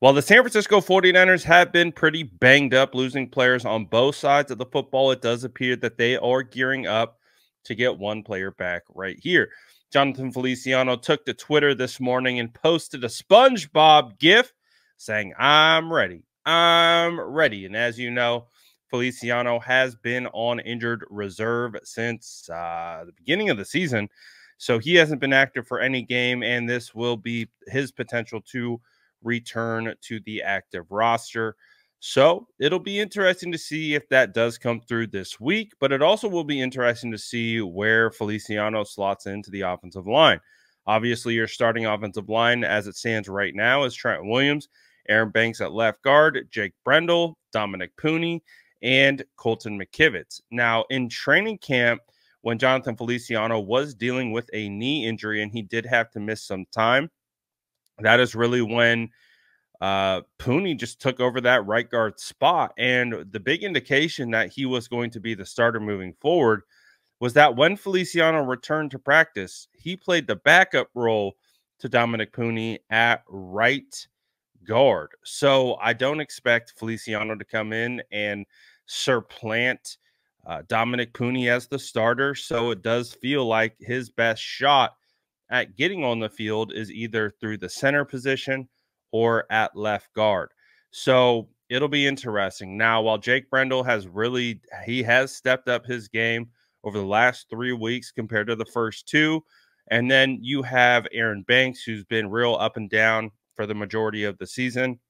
While the San Francisco 49ers have been pretty banged up, losing players on both sides of the football, it does appear that they are gearing up to get one player back right here. Jonathan Feliciano took to Twitter this morning and posted a SpongeBob GIF saying, I'm ready. I'm ready. And as you know, Feliciano has been on injured reserve since uh, the beginning of the season. So he hasn't been active for any game, and this will be his potential to return to the active roster. So it'll be interesting to see if that does come through this week, but it also will be interesting to see where Feliciano slots into the offensive line. Obviously, your starting offensive line as it stands right now is Trent Williams, Aaron Banks at left guard, Jake Brendel, Dominick Puni, and Colton McKivitz. Now, in training camp, when Jonathan Feliciano was dealing with a knee injury and he did have to miss some time, that is really when uh Puni just took over that right guard spot. And the big indication that he was going to be the starter moving forward was that when Feliciano returned to practice, he played the backup role to Dominick Puni at right guard. So I don't expect Feliciano to come in and supplant uh, Dominick Puni as the starter. So it does feel like his best shot at getting on the field is either through the center position or at left guard. So it'll be interesting. Now, while Jake Brendel has really he has stepped up his game over the last three weeks compared to the first two. And then you have Aaron Banks, who's been real up and down for the majority of the season.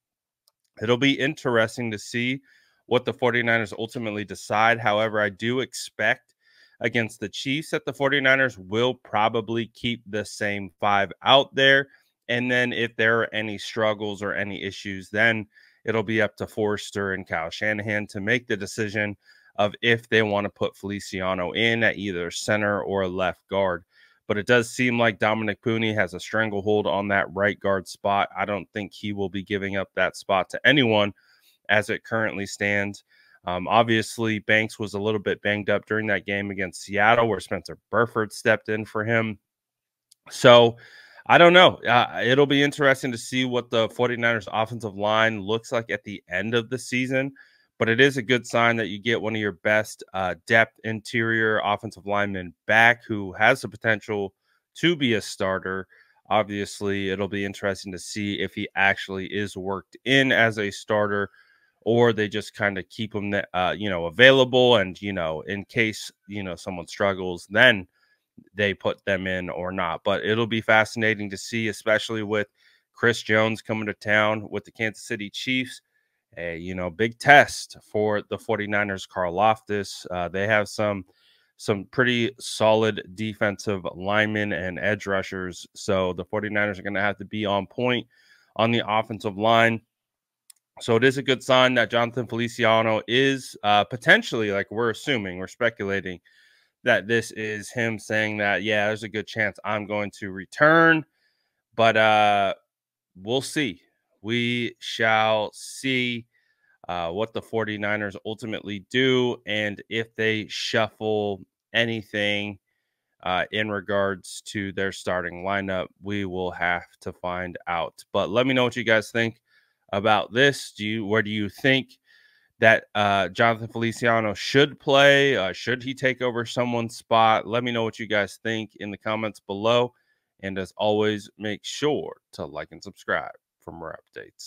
It'll be interesting to see what the 49ers ultimately decide. However, I do expect against the Chiefs that the 49ers will probably keep the same five out there. And then if there are any struggles or any issues, then it'll be up to Foerster and Kyle Shanahan to make the decision of if they want to put Feliciano in at either center or left guard. But it does seem like Dominick Puni has a stranglehold on that right guard spot. I don't think he will be giving up that spot to anyone as it currently stands. Um, obviously, Banks was a little bit banged up during that game against Seattle, where Spencer Burford stepped in for him. So I don't know. Uh, it'll be interesting to see what the 49ers offensive line looks like at the end of the season. But it is a good sign that you get one of your best uh, depth interior offensive linemen back who has the potential to be a starter. Obviously, it'll be interesting to see if he actually is worked in as a starter or they just kind of keep him, uh, you know, available. And, you know, in case, you know, someone struggles, then they put them in or not. But it'll be fascinating to see, especially with Chris Jones coming to town with the Kansas City Chiefs. A, you know, big test for the 49ers, Karlaftis. Uh, they have some some pretty solid defensive linemen and edge rushers. So the 49ers are going to have to be on point on the offensive line. So it is a good sign that Jonathan Feliciano is uh, potentially, like we're assuming, we're speculating that this is him saying that, yeah, there's a good chance I'm going to return. But uh, we'll see. We shall see uh, what the 49ers ultimately do and if they shuffle anything uh, in regards to their starting lineup. We will have to find out. But let me know what you guys think about this? Do you where do you think that uh, Jonathan Feliciano should play? Uh, should he take over someone's spot? Let me know what you guys think in the comments below. And as always, make sure to like and subscribe for more updates.